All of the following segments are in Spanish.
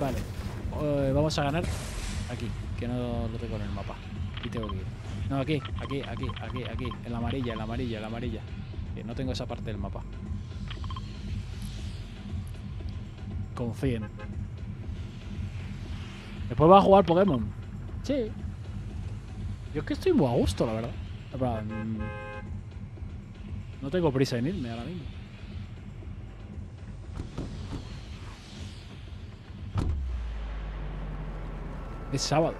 Vale. Eh, vamos a ganar aquí, que no lo tengo en el mapa. Y tengo que ir. No, aquí, aquí, aquí, aquí, aquí. En la amarilla, en la amarilla, en la amarilla. Que no tengo esa parte del mapa. Confíen. Después va a jugar Pokémon. Sí. Yo es que estoy muy a gusto, la verdad. No tengo prisa en irme ahora mismo. Es sábado.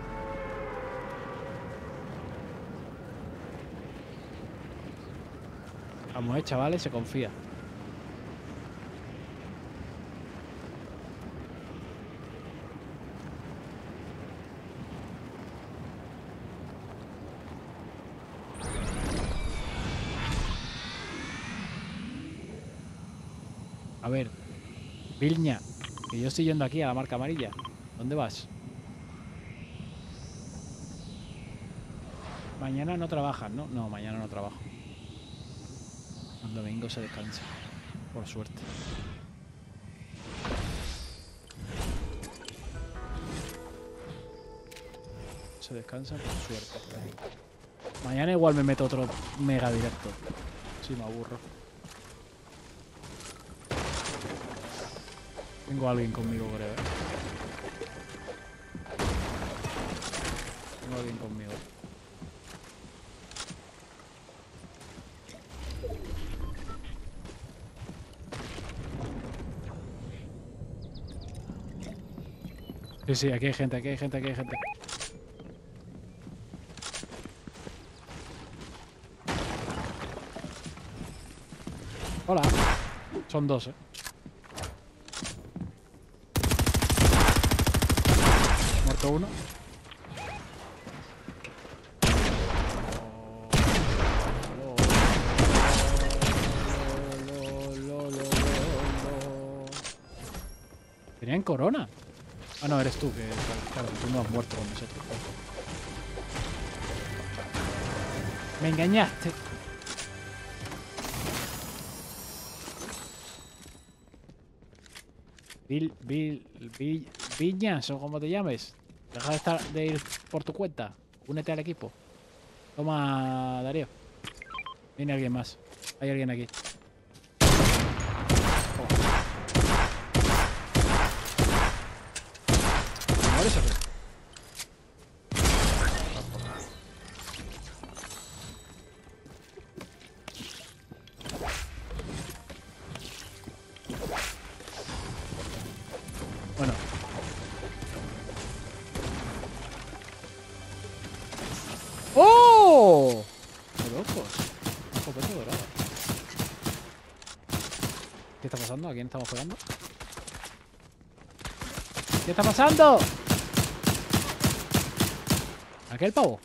Vamos, eh, chavales, se confía. A ver, Vilña, que yo estoy yendo aquí a la marca amarilla. ¿Dónde vas? Mañana no trabajas, ¿no? No, mañana no trabajo. El domingo se descansa. Por suerte. Se descansa por suerte. Mañana igual me meto otro mega directo. Si me aburro. Tengo a alguien conmigo, creo. ¿eh? Tengo a alguien conmigo. Sí, sí, aquí hay gente, aquí hay gente, aquí hay gente. Hola. Son dos, eh. Muerto uno. Tenían corona. No, eres tú, que claro, tú no has muerto con nosotros. Me engañaste. Bill, Bill, Bill, Viñas, o como te llames. Deja de, estar, de ir por tu cuenta. Únete al equipo. Toma, Darío. Viene alguien más. Hay alguien aquí. ¿Qué está pasando? ¿A quién estamos pegando? ¿Qué está pasando? ¿Aquel pavo?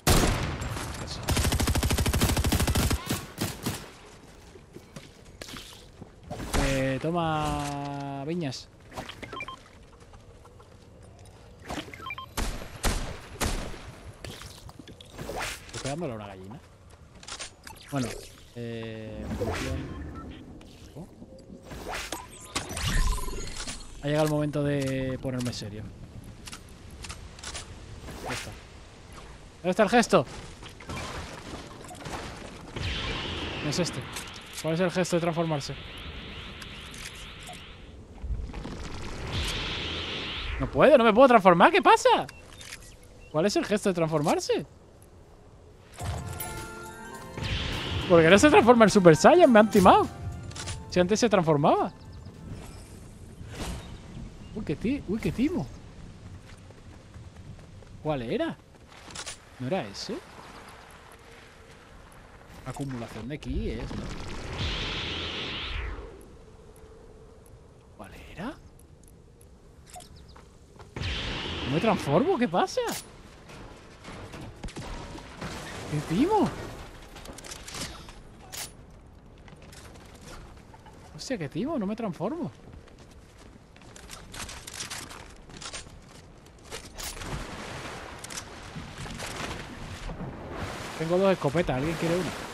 Eh, toma viñas. Estoy pegándole a una gallina. Bueno, eh. Oh. Ha llegado el momento de ponerme serio. ¿Dónde está? ¿Dónde está el gesto? No es este. ¿Cuál es el gesto de transformarse? No puedo, no me puedo transformar. ¿Qué pasa? ¿Cuál es el gesto de transformarse? ¿Por qué no se transforma en Super Saiyan? Me han timado. Si antes se transformaba. Uy, qué, Uy, qué timo. ¿Cuál era? ¿No era ese? Acumulación de ki es, ¿no? ¿Cuál era? ¿No me transformo? ¿Qué pasa? ¿Qué timo? Hostia, qué timo, no me transformo. Tengo dos escopetas, ¿alguien quiere una?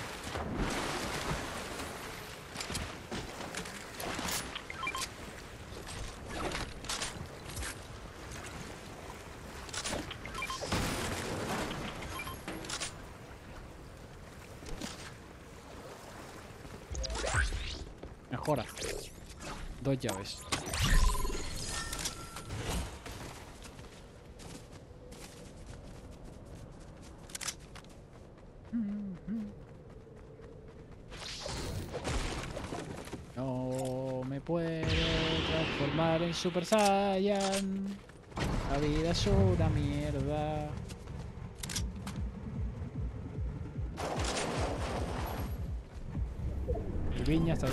Mejora. Dos llaves. No me puedo transformar en Super Saiyan. La vida es una mierda. Viña está.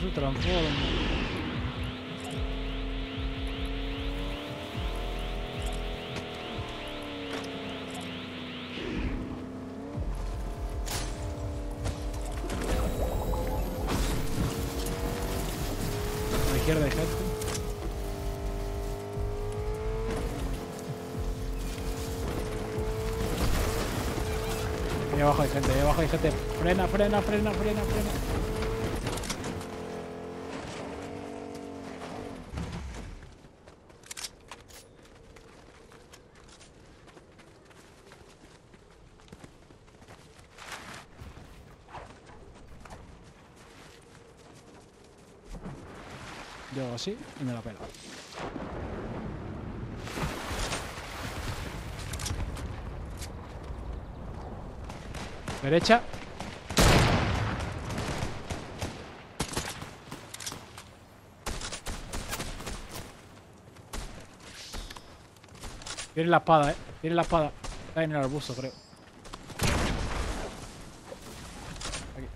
Se transforma. Ahí abajo hay gente, ahí abajo hay gente. Frena, frena, frena, frena, frena. Así y me la pela. Derecha. Tiene la espada, eh. Tiene la espada. Está en el arbusto, creo. Aquí.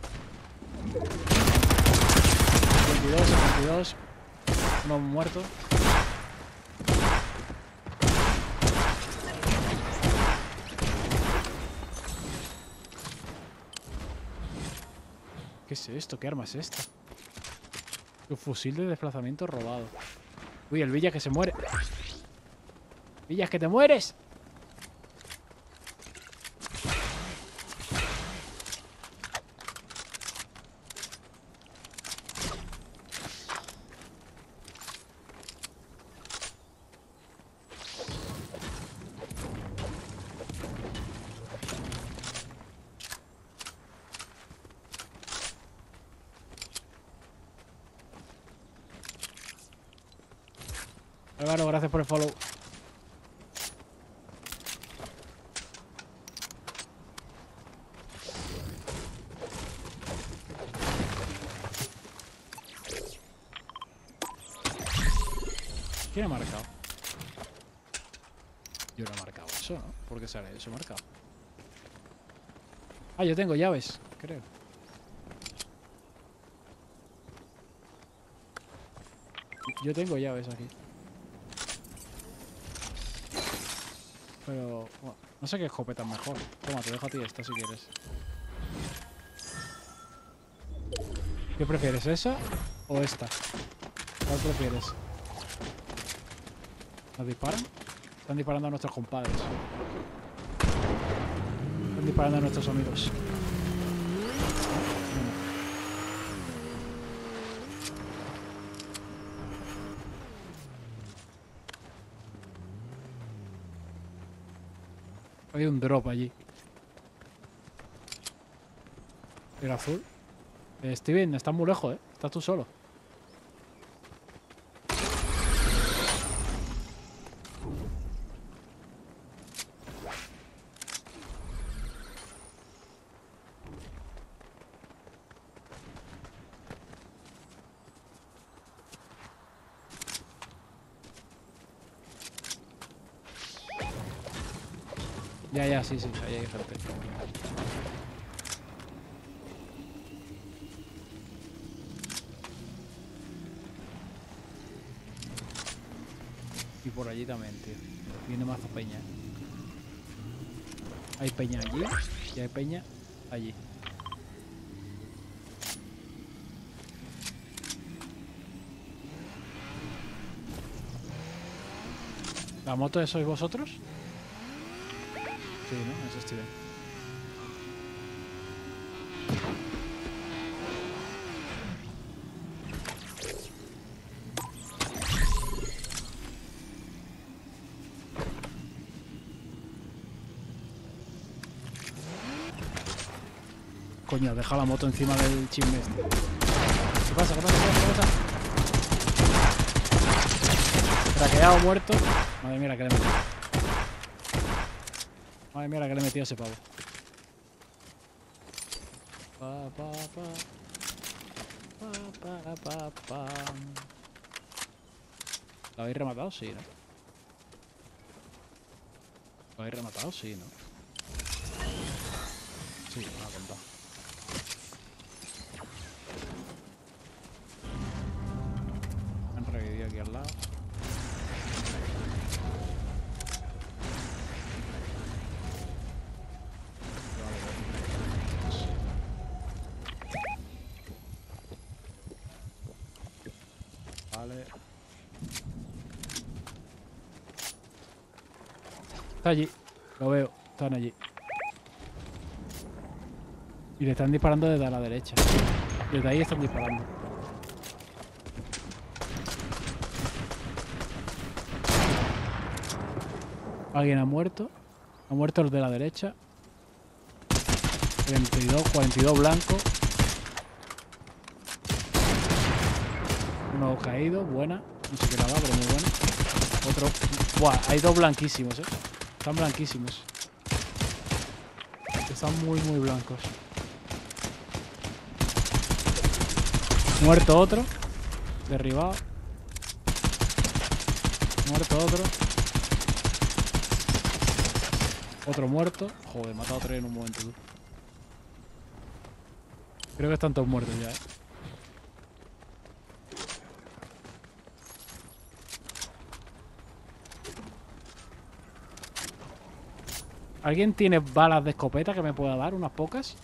22, 72. Uno muerto. ¿Qué es esto? ¿Qué arma es esta? Un fusil de desplazamiento robado. Uy, el Villa que se muere. Villas, que te mueres. Álvaro, gracias por el follow. ¿Quién ha marcado? Yo no he marcado eso, ¿no? ¿Por qué sale eso marcado? Ah, yo tengo llaves, creo. Yo tengo llaves aquí. Pero, no sé qué escopeta es mejor. Toma, te dejo a ti esta si quieres. ¿Qué prefieres, esa o esta? ¿Cuál prefieres? ¿Nos disparan? Están disparando a nuestros compadres. Están disparando a nuestros amigos. Hay un drop allí. El azul. Eh, Steven, estás muy lejos, ¿eh? Estás tú solo. Ya, ya, sí, sí, ahí hay gente. Y por allí también, tío. Viene más peña. Hay peña allí y hay peña allí. ¿La moto sois vosotros? Sí, ¿no? Eso estoy bien. Coño, dejado la moto encima del chisme este. ¿Qué pasa? ¿Qué pasa? ¿Qué pasa? Traqueado, muerto. Madre mía, que le he metido. Madre mía, que le he metido a ese pavo. ¿Lo habéis rematado? Sí, ¿no? ¿Lo habéis rematado? Sí, ¿no? Sí, me lo ha contado. Han revivido aquí al lado. Está allí. Lo veo. Están allí. Y le están disparando desde la derecha. Desde ahí están disparando. Alguien ha muerto. Ha muerto el de la derecha. 32, 42 blanco. Uno caído, buena. No sé qué la va, pero muy buena. Otro. Buah, hay dos blanquísimos, eh. Están blanquísimos. Están muy, muy blancos. Muerto otro. Derribado. Muerto otro. Otro muerto. Joder, he matado tres en un momento, tú. Creo que están todos muertos ya, eh. ¿Alguien tiene balas de escopeta que me pueda dar? ¿Unas pocas?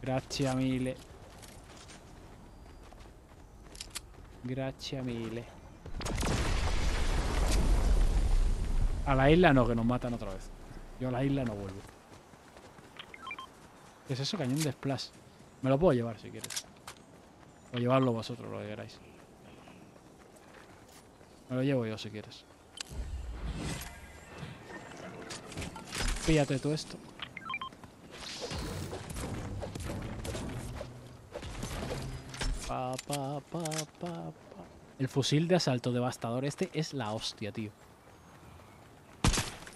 Gracias mille. Gracias mille. A la isla no, que nos matan otra vez. Yo a la isla no vuelvo. ¿Qué es eso? Cañón de splash. Me lo puedo llevar si quieres. O llevarlo vosotros, lo que queráis. Me lo llevo yo si quieres. Píllate tú esto. Pa. El fusil de asalto devastador este es la hostia, tío.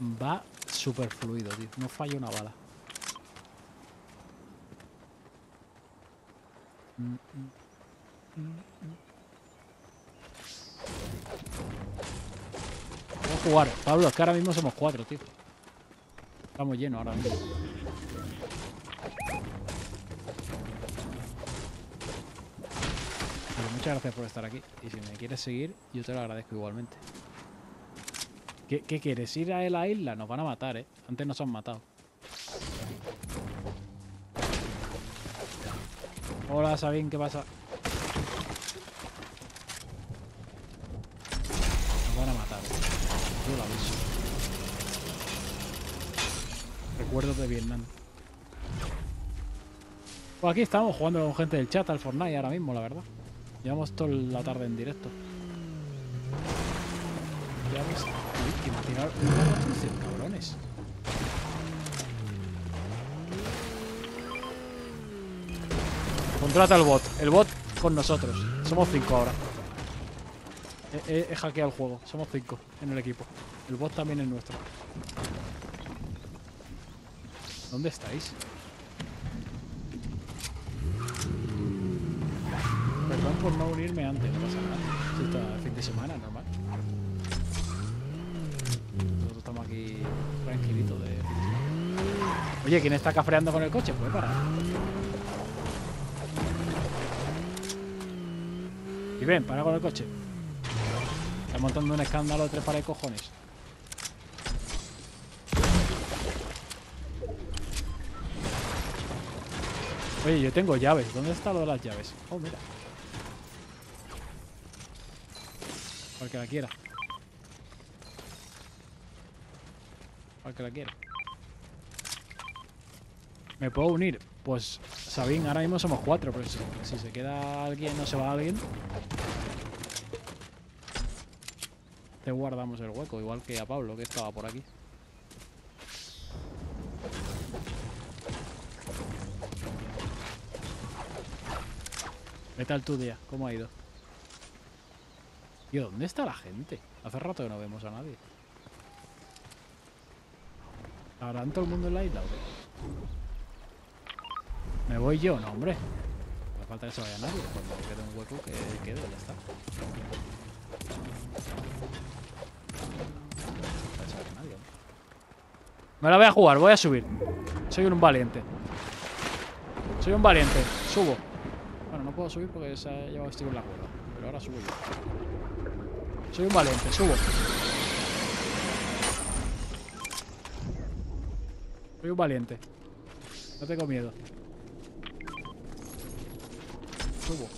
Va súper fluido, tío. No falla una bala. Vamos a jugar. Pablo, es que ahora mismo somos cuatro, tío. Estamos llenos ahora mismo. Pero muchas gracias por estar aquí. Y si me quieres seguir, yo te lo agradezco igualmente. ¿Qué, quieres? ¿Ir a la isla? Nos van a matar, ¿eh? Antes nos han matado. Hola, Sabín, ¿qué pasa? Nos van a matar. Yo lo aviso. Recuerdos de Vietnam. Pues aquí estamos jugando con gente del chat al Fortnite ahora mismo, la verdad. Llevamos toda la tarde en directo. Llevamos... Noticia, cabrones. Contrata al bot. El bot con nosotros. Somos cinco ahora. He, hackeado el juego. Somos cinco en el equipo. El bot también es nuestro. ¿Dónde estáis? Perdón por no unirme antes, no pasa nada. Si fin de semana, normal. Nosotros estamos aquí tranquilitos de. Oye, ¿quién está cafreando con el coche? Pues para. Y ven, para con el coche. Está montando un escándalo de tres pares de cojones. Oye, yo tengo llaves. ¿Dónde está lo de las llaves? Oh, mira. Para el que la quiera. que la quiera. ¿Me puedo unir? Pues, Sabín, ahora mismo somos cuatro, pero si, se queda alguien, no se va alguien. Te guardamos el hueco, igual que a Pablo, que estaba por aquí. ¿Qué tal tu día? ¿Cómo ha ido? Tío, ¿dónde está la gente? Hace rato que no vemos a nadie. ¿Habrán todo el mundo en la isla? ¿Me voy yo? No, hombre. No falta que se vaya nadie. Cuando quede un hueco que quede, ya está. Me la voy a jugar, voy a subir. Soy un valiente. Soy un valiente. Subo. Bueno, no puedo subir porque se ha llevado Steve en la cuerda. Pero ahora subo yo. Soy un valiente, subo. Soy un valiente. No tengo miedo. Subo.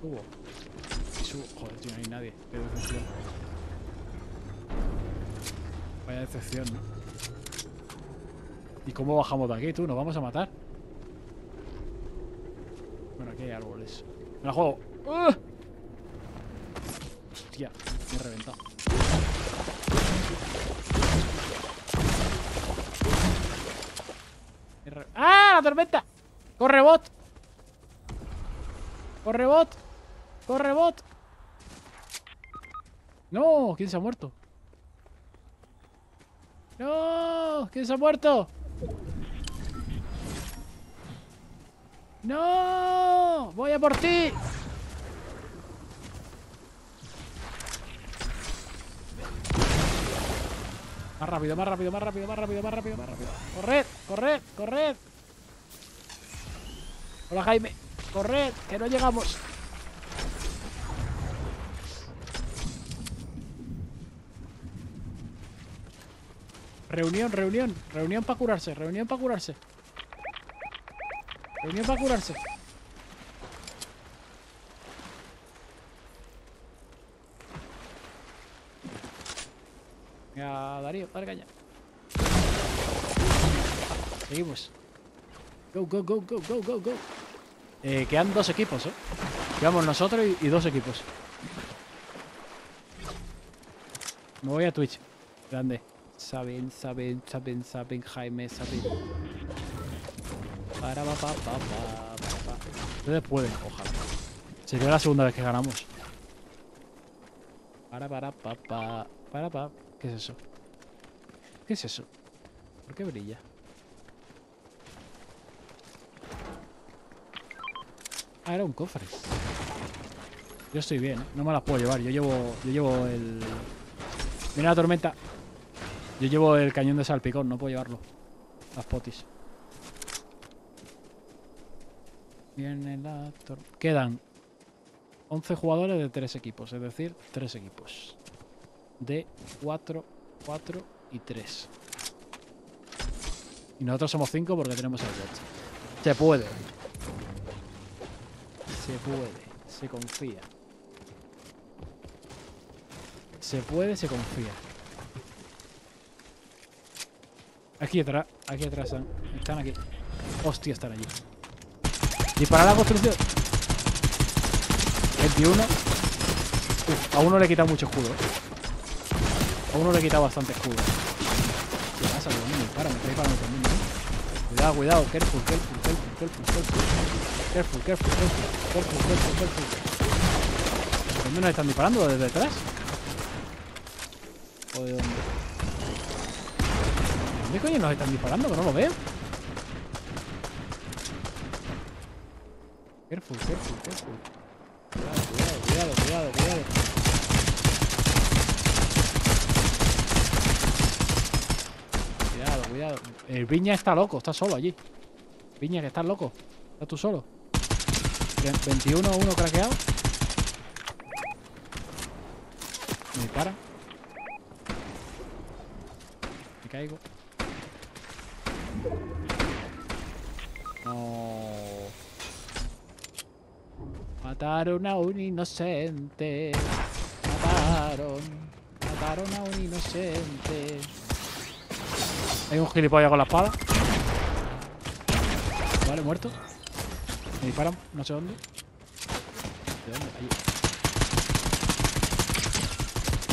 Subo. Subo. Joder, tío, no hay nadie. Qué decepción. Vaya decepción, ¿no? ¿Y cómo bajamos de aquí, tú? ¿Nos vamos a matar? Bueno, aquí hay árboles. ¡Me la juego! ¡Ah! Hostia, me he reventado. Me he re- ¡Ah! ¡La tormenta! ¡Corre, bot! ¡Corre, bot! ¡Corre, bot! ¡No! ¿Quién se ha muerto? ¡No! ¿Quién se ha muerto? ¡No! ¡Voy a por ti! Más rápido, más rápido, más rápido, más rápido, más rápido, más rápido. ¡Corred! ¡Corred! ¡Corred! Hola, Jaime. ¡Corred! ¡Que no llegamos! Reunión, reunión. Reunión para curarse. Reunión para curarse. Reunión para curarse. Venga, Darío, dale caña. Seguimos. Go, go, go, go, go, go, go. Eh, quedan dos equipos, ¿eh? Quedamos nosotros y, dos equipos. Me voy a Twitch. Grande. Saben, saben, saben, saben, Jaime, saben. Para, pa, pa, pa, pa, pa, pa. Ustedes pueden, ojalá. Sería la segunda vez que ganamos. Para, para, pa, pa, para, pa. ¿Qué es eso? ¿Qué es eso? ¿Por qué brilla? Ah, era un cofre. Yo estoy bien, ¿eh? no me las puedo llevar. Yo llevo, yo llevo el... Mira la tormenta. Yo llevo el cañón de salpicón, no puedo llevarlo. Las potis. Viene la tor- Quedan 11 jugadores de 3 equipos, es decir, 3 equipos. De 4, 4 y 3. Y nosotros somos 5 porque tenemos el bot. Se puede. Se puede. Se confía. Se puede, se confía. Aquí atrás, aquí atrás están. Están aquí. Hostia, están allí. Dispara la construcción. 21. Uf, a uno le he quitado mucho escudo. ¿eh? A uno le he quitado bastante escudo. ¿Qué pasa? ¿Por dónde me está disparando también, ¿no? Cuidado, cuidado. Careful, careful, careful, careful, careful. Careful, careful, careful. Careful, careful. ¿Dónde nos están disparando? ¿Desde detrás? ¿O de dónde? ¿Dónde coño nos están disparando? Que no lo veo. Careful, careful, careful. Cuidado, cuidado, cuidado, cuidado, cuidado. Cuidado, cuidado. El Viña está loco, está solo allí. Viña, que estás loco. ¿Estás tú solo? Ve- 21 uno craqueado. Me dispara. Me caigo. No. Mataron a un inocente. Mataron. Mataron a un inocente. Hay un gilipollas con la espada. Vale, muerto. Me disparan, no sé dónde. ¿De dónde? Allí.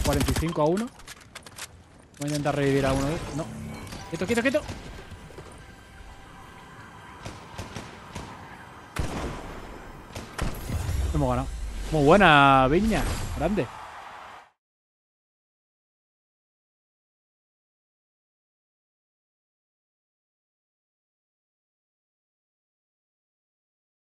45 a 1. Voy a intentar revivir a uno de No. Quieto, quieto, quieto. Hemos ganado. Muy buena, Viña. Grande.